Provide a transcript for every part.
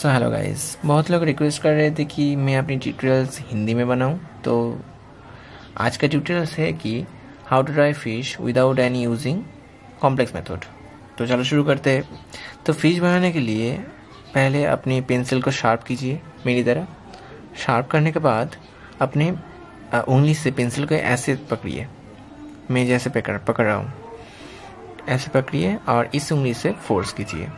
So hello guys बहुत लोग request कर रहे थे कि मैं अपनी ट्यूटोरियल्स हिंदी में बनाऊँ। तो आज का ट्यूटोरियल्स है कि how to dry fish without any using complex method तो चलो शुरू करते हैं। तो फ़िश बनाने के लिए पहले अपनी पेंसिल को शार्प कीजिए मेरी तरह। शार्प करने के बाद अपने उंगली से पेंसिल को ऐसे पकड़िए। मैं जैसे पकड़ पकड़ रहा हूँ। ऐसे पकड़िए और इस उंगली से फोर्स कीजिए।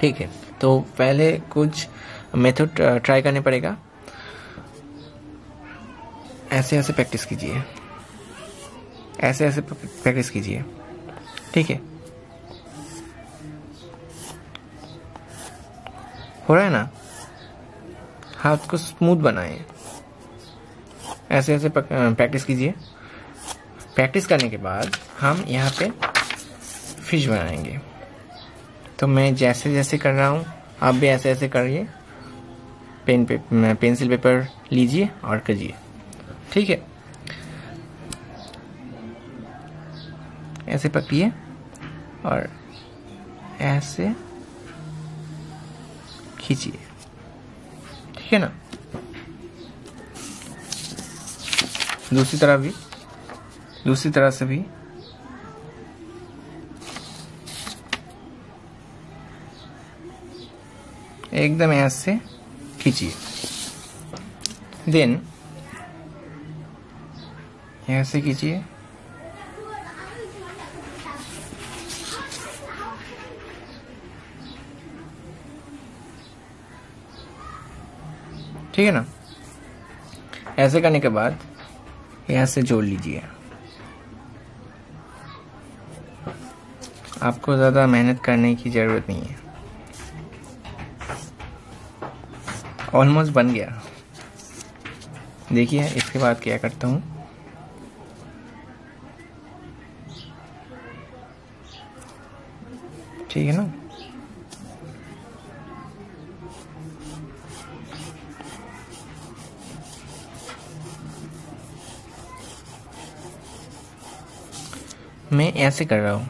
ठीक है। तो पहले कुछ मेथड ट्राई करने पड़ेगा। ऐसे ऐसे प्रैक्टिस कीजिए। ऐसे ऐसे प्रैक्टिस कीजिए। ठीक है। हो रहा है ना? हाथ को स्मूथ बनाए। ऐसे ऐसे प्रैक्टिस कीजिए। प्रैक्टिस करने के बाद हम यहाँ पे फ़िश बनाएँगे। तो मैं जैसे जैसे कर रहा हूँ, आप भी ऐसे ऐसे करिए। पेन पे पेंसिल पेपर लीजिए और करिए। ठीक है? ऐसे पकड़िए और ऐसे खींचिए। ठीक है ना? दूसरी तरह भी, दूसरी तरह से भी एकदम यहाँ से खींचिए। देन यहाँ से खींचिए। ठीक है ना? ऐसे करने के बाद यहाँ से जोड़ लीजिए। आपको ज़्यादा मेहनत करने की ज़रूरत नहीं है। ऑलमोस्ट बन गया। देखिए, इसके बाद क्या करता हूँ। ठीक है ना? मैं ऐसे कर रहा हूँ।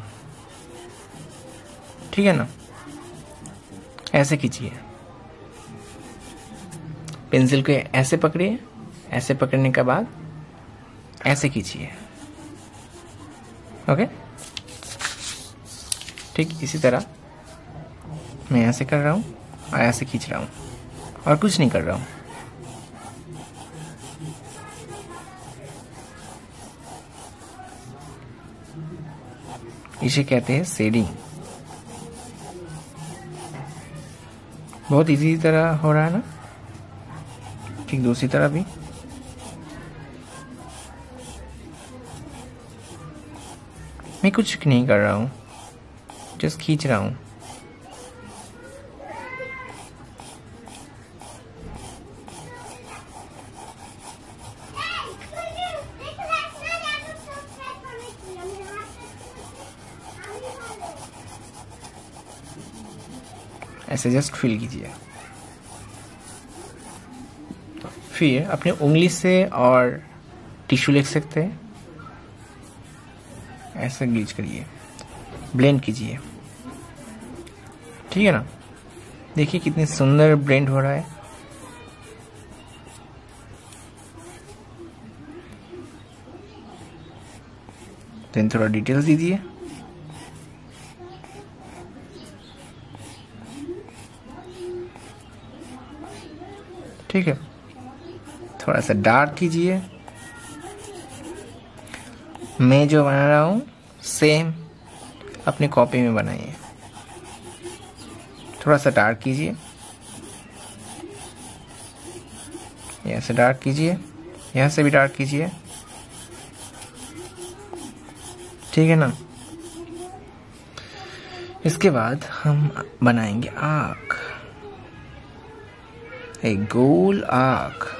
ठीक है ना? ऐसे खींचिए पेंसिल को ऐसे पकड़िए, ऐसे पकड़ने के बाद ऐसे खींचिए। ओके? ठीक, इसी तरह मैं ऐसे कर रहा हूँ और ऐसे खींच रहा हूँ और कुछ नहीं कर रहा हूँ। इसे कहते हैं सेडिंग बहुत इजी तरह हो रहा है ना? ठीक दूसरी तरफ़ भी। मैं कुछ नहीं कर रहा हूँ। जस्ट खींच रहा हूँ। ऐसे जस्ट फील कीजिए। फिर अपने उंगली से और टिश्यू लिख सकते हैं। ऐसे गीच करिए। ब्लेंड कीजिए। ठीक है ना? देखिए कितनी सुंदर ब्लेंड हो रहा है। देन थोड़ा डिटेल्स दीजिए। ठीक है। थोड़ा सा डार्क कीजिए। मैं जो बना रहा हूँ सेम अपनी कॉपी में बनाइए। थोड़ा सा डार्क कीजिए। यहाँ से डार्क कीजिए। यहाँ से भी डार्क कीजिए। ठीक है ना? इसके बाद हम बनाएँगे आँख एक गोल आँख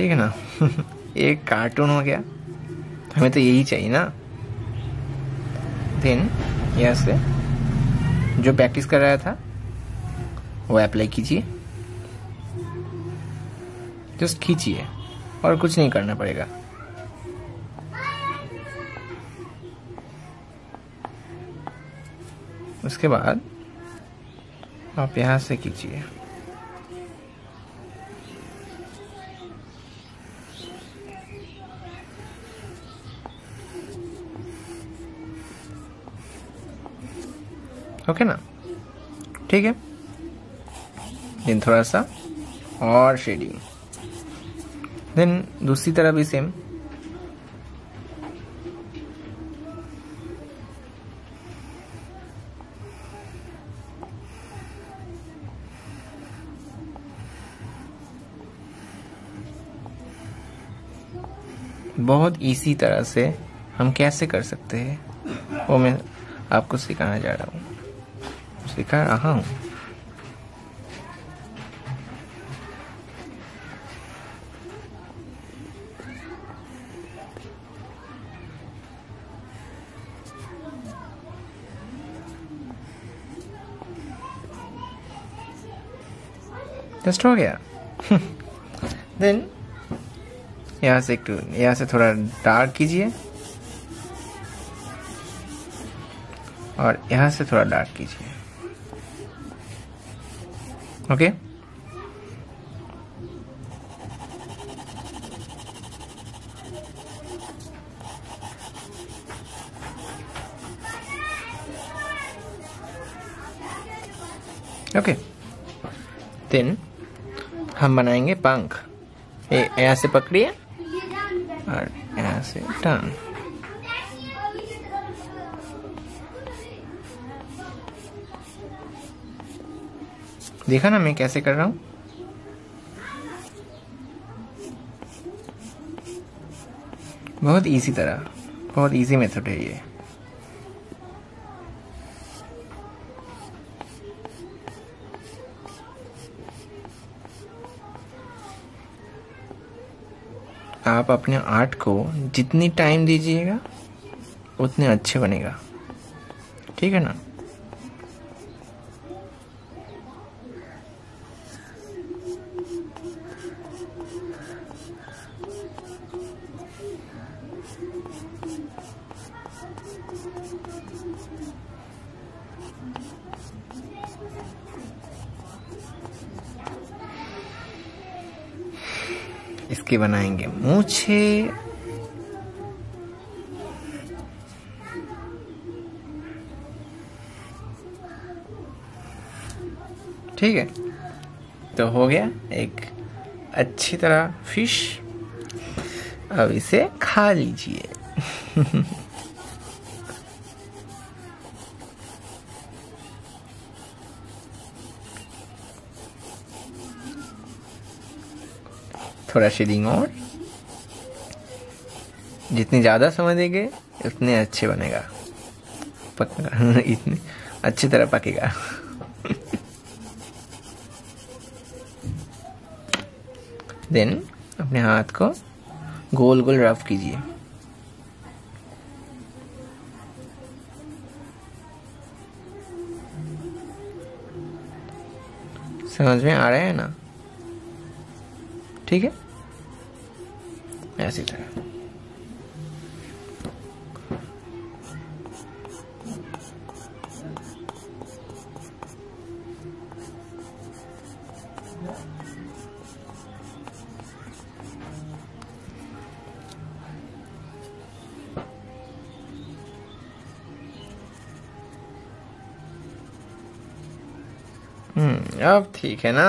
ठीक है ना? एक कार्टून हो गया। हमें तो यही चाहिए ना। देन यहाँ से जो प्रैक्टिस कर रहा था, वो अप्लाई कीजिए। जस्ट खींचिए, और कुछ नहीं करना पड़ेगा। उसके बाद, आप यहाँ से खींचिए। ओके ना? ठीक है? देन थोड़ा सा और शेडिंग देन दूसरी तरह भी सेम बहुत इसी तरह से हम कैसे कर सकते हैं? वो मैं आपको सिखाना जा रहा हूँ। सिखा रहा हूँ जस्ट हो गया देन यहाँ से एक यहाँ से थोड़ा डार्क कीजिए और यहाँ से थोड़ा डार्क कीजिए ओके ओके देन हम बनाएँगे पंख। यहाँ से पकड़िए। और यहाँ से टर्न देखा ना मैं कैसे कर रहा हूँ? बहुत इजी तरह, बहुत इजी मेथड है ये। आप अपने आर्ट को जितनी टाइम दीजिएगा, उतने अच्छे बनेगा। ठीक है ना? इसके बनाएँगे। मुझे ठीक है। तो हो गया एक अच्छी तरह फ़िश। अब इसे खा लीजिए। थोड़ा शेडिंग और। जितने ज़्यादा समय देंगे, उतने अच्छे बनेगा। पक्का। इतने अच्छी तरह पकेगा। देन अपने हाथ को गोल गोल रफ कीजिए। समझ में आ रहा है ना? ठीक है? ऐसी तरह। हम्म अब ठीक है ना?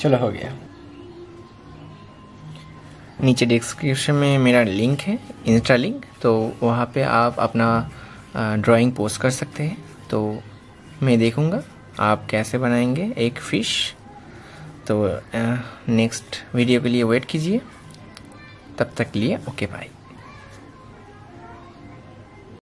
चलो हो गया। नीचे डिस्क्रिप्शन में मेरा लिंक है इंस्टा लिंक तो वहाँ पे आप अपना ड्राइंग पोस्ट कर सकते हैं। तो मैं देखूँगा आप कैसे बनाएँगे एक फ़िश तो नेक्स्ट वीडियो के लिए वेट कीजिए। तब तक लिए ओके बाय